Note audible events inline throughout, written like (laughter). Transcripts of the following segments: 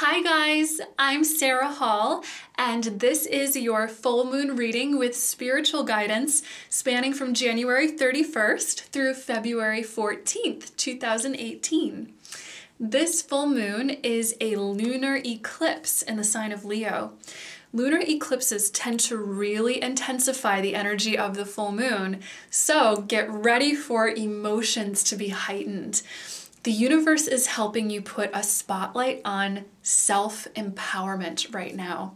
Hi guys, I'm Sarah Hall, and this is your full moon reading with spiritual guidance spanning from January 31st through February 14th, 2018. This full moon is a lunar eclipse in the sign of Leo. Lunar eclipses tend to really intensify the energy of the full moon, so get ready for emotions to be heightened. The universe is helping you put a spotlight on self empowerment right now.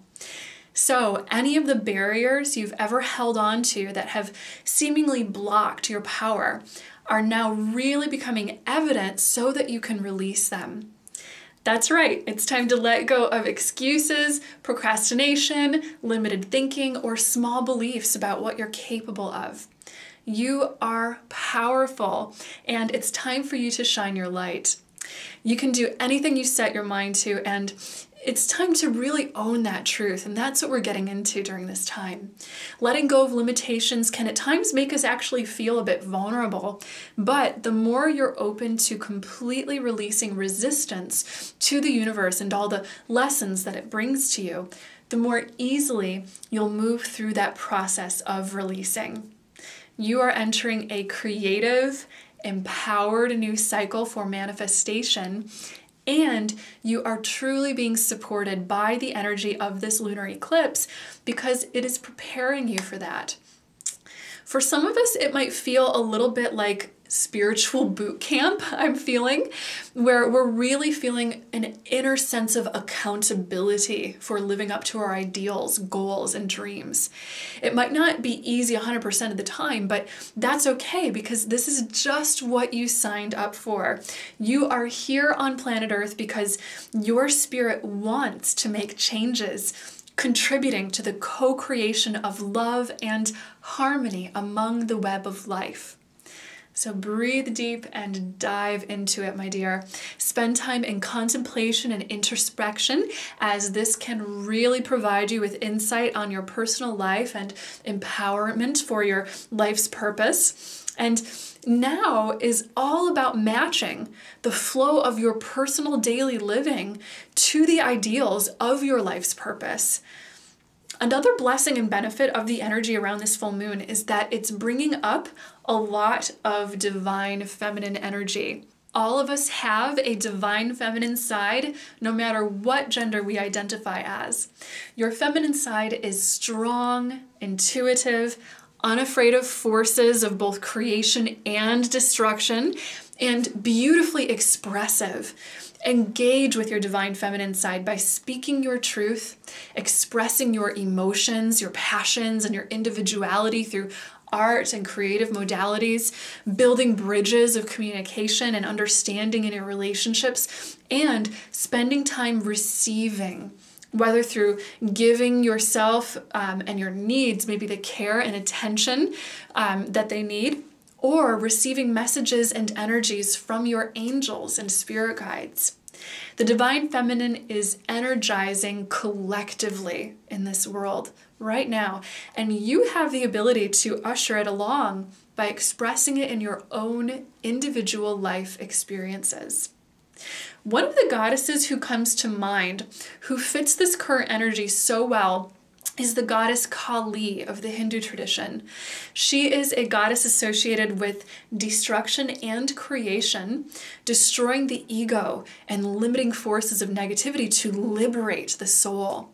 So, any of the barriers you've ever held on to that have seemingly blocked your power are now really becoming evident so that you can release them. That's right, it's time to let go of excuses, procrastination, limited thinking, or small beliefs about what you're capable of. You are powerful, and it's time for you to shine your light. You can do anything you set your mind to, and it's time to really own that truth, and that's what we're getting into during this time. Letting go of limitations can at times make us actually feel a bit vulnerable, but the more you're open to completely releasing resistance to the universe and all the lessons that it brings to you, the more easily you'll move through that process of releasing. You are entering a creative, empowered new cycle for manifestation, and you are truly being supported by the energy of this lunar eclipse because it is preparing you for that. For some of us, it might feel a little bit like spiritual boot camp, (laughs) I'm feeling, where we're really feeling an inner sense of accountability for living up to our ideals, goals, and dreams. It might not be easy 100% of the time, but that's okay because this is just what you signed up for. You are here on planet Earth because your spirit wants to make changes contributing to the co creation of love and harmony among the web of life. So breathe deep and dive into it, my dear. Spend time in contemplation and introspection, as this can really provide you with insight on your personal life and empowerment for your life's purpose. And now is all about matching the flow of your personal daily living to the ideals of your life's purpose. Another blessing and benefit of the energy around this full moon is that it's bringing up a lot of divine feminine energy. All of us have a divine feminine side, no matter what gender we identify as. Your feminine side is strong, intuitive, unafraid of forces of both creation and destruction, and beautifully expressive. Engage with your divine feminine side by speaking your truth, expressing your emotions, your passions, and your individuality through art and creative modalities, building bridges of communication and understanding in your relationships, and spending time receiving whether through giving yourself um, and your needs maybe the care and attention um, that they need, or receiving messages and energies from your angels and spirit guides. The divine feminine is energizing collectively in this world right now, and you have the ability to usher it along by expressing it in your own individual life experiences. One of the goddesses who comes to mind who fits this current energy so well is the goddess Kali of the Hindu tradition. She is a goddess associated with destruction and creation, destroying the ego and limiting forces of negativity to liberate the soul.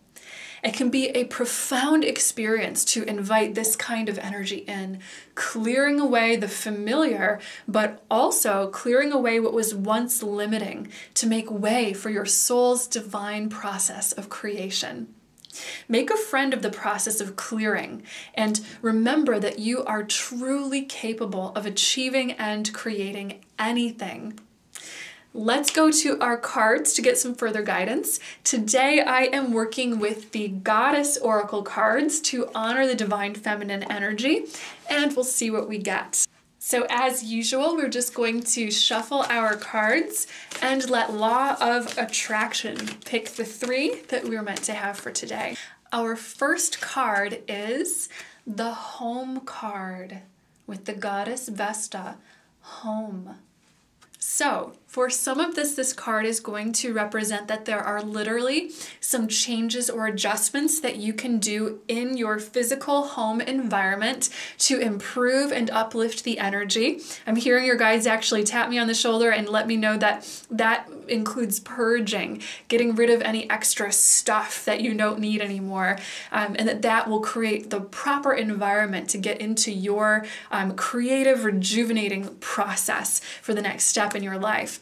It can be a profound experience to invite this kind of energy in, clearing away the familiar, but also clearing away what was once limiting to make way for your soul's divine process of creation. Make a friend of the process of clearing and remember that you are truly capable of achieving and creating anything. Let's go to our cards to get some further guidance. Today I am working with the Goddess Oracle cards to honor the Divine Feminine energy and we'll see what we get. So as usual, we're just going to shuffle our cards and let Law of Attraction pick the three that we are meant to have for today. Our first card is the Home card with the goddess Vesta, Home. So For some of this, this card is going to represent that there are literally some changes or adjustments that you can do in your physical home environment to improve and uplift the energy. I'm hearing your guides actually tap me on the shoulder and let me know that that includes purging, getting rid of any extra stuff that you don't need anymore, um, and that that will create the proper environment to get into your um, creative, rejuvenating process for the next step in your life.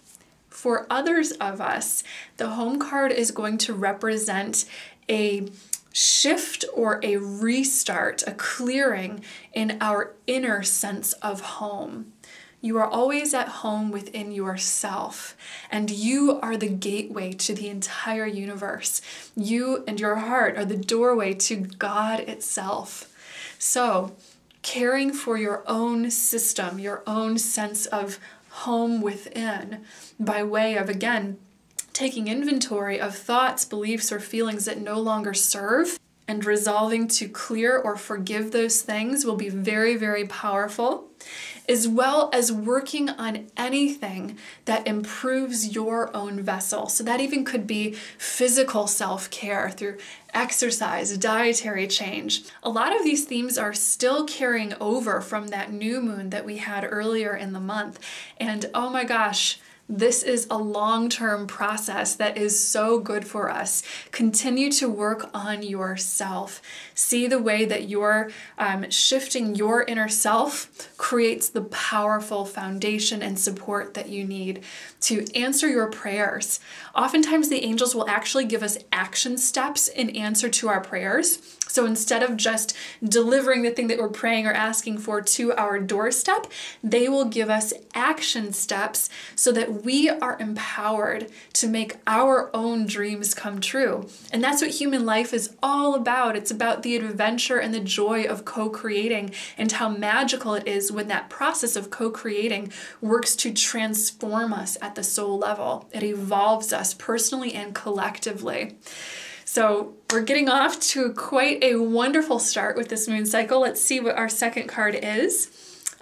For others of us, the home card is going to represent a shift or a restart, a clearing in our inner sense of home. You are always at home within yourself, and you are the gateway to the entire universe. You and your heart are the doorway to God itself. So, caring for your own system, your own sense of home within by way of, again, taking inventory of thoughts, beliefs, or feelings that no longer serve and resolving to clear or forgive those things will be very, very powerful, as well as working on anything that improves your own vessel. So, that even could be physical self care through exercise, dietary change. A lot of these themes are still carrying over from that new moon that we had earlier in the month. And oh my gosh, this is a long term process that is so good for us. Continue to work on yourself. See the way that you're um, shifting your inner self creates the powerful foundation and support that you need to answer your prayers. Oftentimes, the angels will actually give us action steps in answer to our prayers. So instead of just delivering the thing that we're praying or asking for to our doorstep, they will give us action steps so that we are empowered to make our own dreams come true. And that's what human life is all about. It's about the adventure and the joy of co creating and how magical it is when that process of co creating works to transform us at the soul level. It evolves us personally and collectively. So we're getting off to quite a wonderful start with this moon cycle. Let's see what our second card is.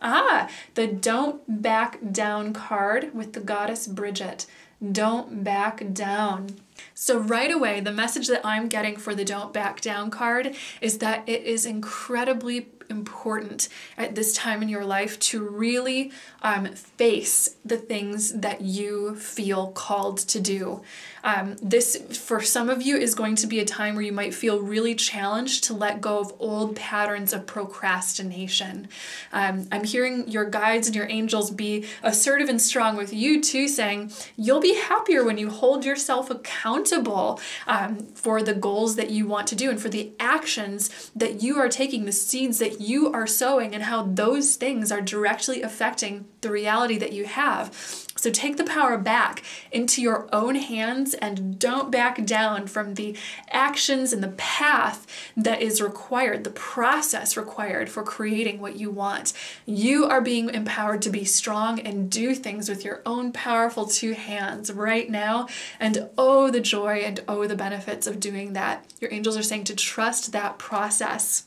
Ah, the Don't Back Down card with the goddess Bridget. Don't back down. So, right away, the message that I'm getting for the Don't Back Down card is that it is incredibly important at this time in your life to really um, face the things that you feel called to do. Um, this, for some of you, is going to be a time where you might feel really challenged to let go of old patterns of procrastination. Um, I'm hearing your guides and your angels be assertive and strong with you too, saying you'll be happier when you hold yourself accountable um, for the goals that you want to do and for the actions that you are taking, the seeds that you are sowing, and how those things are directly affecting the reality that you have. So take the power back into your own hands and don't back down from the actions and the path that is required, the process required for creating what you want. You are being empowered to be strong and do things with your own powerful two hands right now. And oh, the joy and oh, the benefits of doing that. Your angels are saying to trust that process.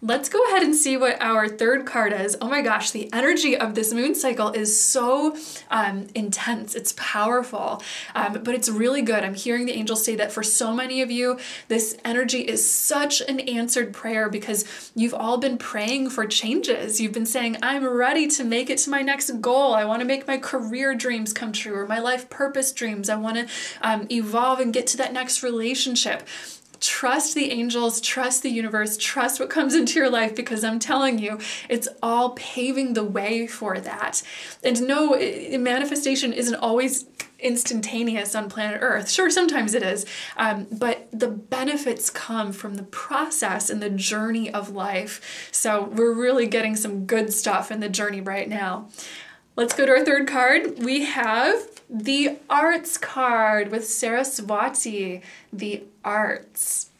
Let's go ahead and see what our third card is. Oh my gosh, the energy of this moon cycle is so um, intense. It's powerful, um, but it's really good. I'm hearing the angels say that for so many of you, this energy is such an answered prayer because you've all been praying for changes. You've been saying, I'm ready to make it to my next goal. I want to make my career dreams come true or my life purpose dreams. I want to um, evolve and get to that next relationship. Trust the angels, trust the universe, trust what comes into your life because I'm telling you, it's all paving the way for that. And no, manifestation isn't always instantaneous on planet Earth. Sure, sometimes it is, um, but the benefits come from the process and the journey of life. So we're really getting some good stuff in the journey right now. Let's go to our third card. We have the Arts card with Saraswati, the Arts.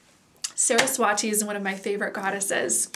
Saraswati is one of my favorite goddesses.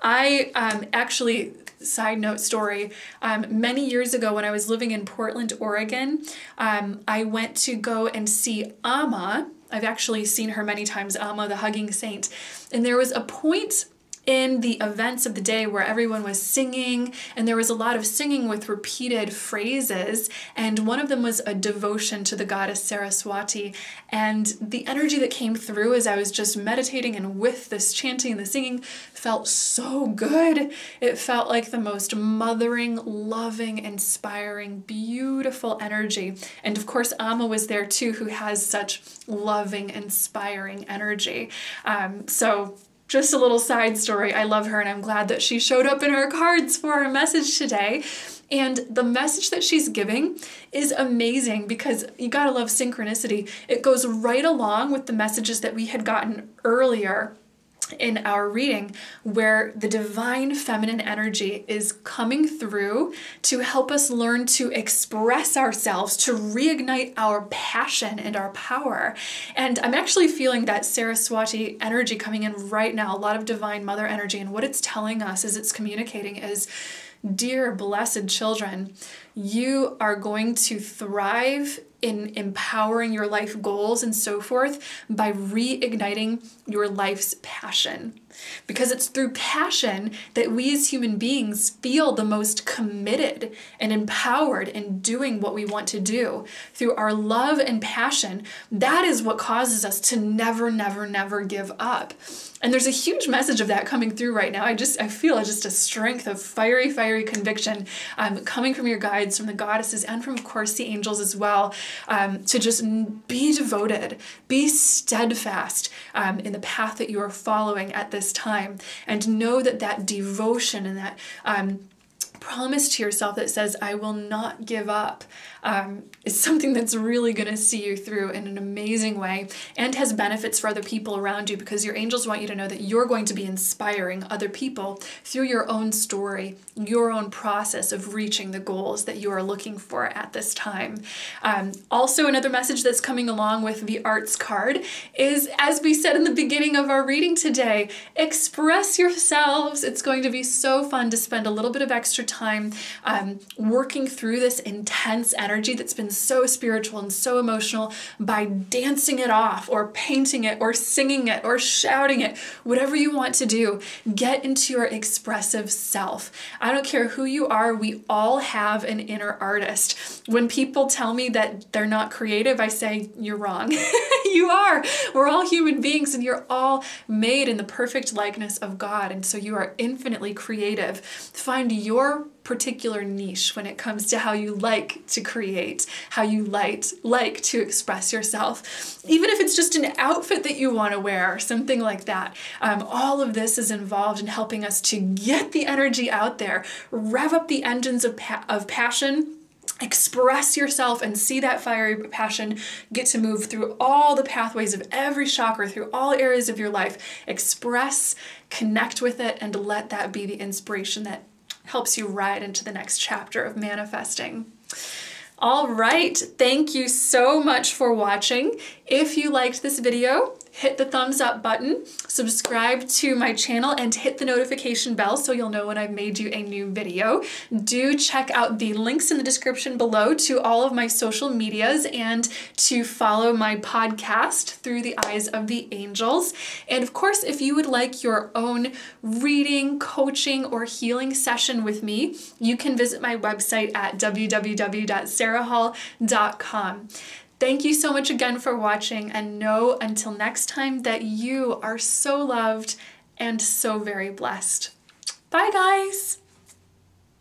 I um, actually, side note story, um, many years ago when I was living in Portland, Oregon, um, I went to go and see Amma. I've actually seen her many times, Amma, the hugging saint. And there was a point in the events of the day where everyone was singing, and there was a lot of singing with repeated phrases, and one of them was a devotion to the goddess Saraswati. And the energy that came through as I was just meditating and with this chanting and the singing felt so good. It felt like the most mothering, loving, inspiring, beautiful energy. And of course, Amma was there too, who has such loving, inspiring energy. Um, so just a little side story. I love her and I'm glad that she showed up in our cards for our message today. And the message that she's giving is amazing because you gotta love synchronicity. It goes right along with the messages that we had gotten earlier in our reading where the divine feminine energy is coming through to help us learn to express ourselves, to reignite our passion and our power. And I'm actually feeling that Saraswati energy coming in right now, a lot of divine mother energy. And what it's telling us as it's communicating is, dear blessed children, you are going to thrive in empowering your life goals and so forth by reigniting your life's passion. Because it's through passion that we as human beings feel the most committed and empowered in doing what we want to do. Through our love and passion, that is what causes us to never, never, never give up. And there's a huge message of that coming through right now. I just I feel just a strength of fiery, fiery conviction um, coming from your guides, from the goddesses, and from of course the angels as well, um, to just be devoted, be steadfast um, in the path that you are following at this time, and know that that devotion and that um, promise to yourself that says, I will not give up, um, is something that's really going to see you through in an amazing way and has benefits for other people around you because your angels want you to know that you're going to be inspiring other people through your own story, your own process of reaching the goals that you are looking for at this time. Um, also, another message that's coming along with the arts card is, as we said in the beginning of our reading today, express yourselves. It's going to be so fun to spend a little bit of extra time um, working through this intense energy that's been so spiritual and so emotional by dancing it off or painting it or singing it or shouting it, whatever you want to do. Get into your expressive self. I don't care who you are, we all have an inner artist. When people tell me that they're not creative, I say, You're wrong. (laughs) you are. We're all human beings and you're all made in the perfect likeness of God. And so you are infinitely creative. Find your particular niche when it comes to how you like to create, how you like, like to express yourself. Even if it's just an outfit that you want to wear, something like that. Um, all of this is involved in helping us to get the energy out there, rev up the engines of, pa of passion express yourself and see that fiery passion get to move through all the pathways of every chakra, through all areas of your life. Express, connect with it, and let that be the inspiration that helps you ride into the next chapter of manifesting. All right, thank you so much for watching. If you liked this video, hit the thumbs up button, subscribe to my channel, and hit the notification bell so you'll know when I've made you a new video. Do check out the links in the description below to all of my social medias and to follow my podcast through the eyes of the angels. And of course, if you would like your own reading, coaching, or healing session with me, you can visit my website at www.sarahhall.com. Thank you so much again for watching and know until next time that you are so loved and so very blessed. Bye guys!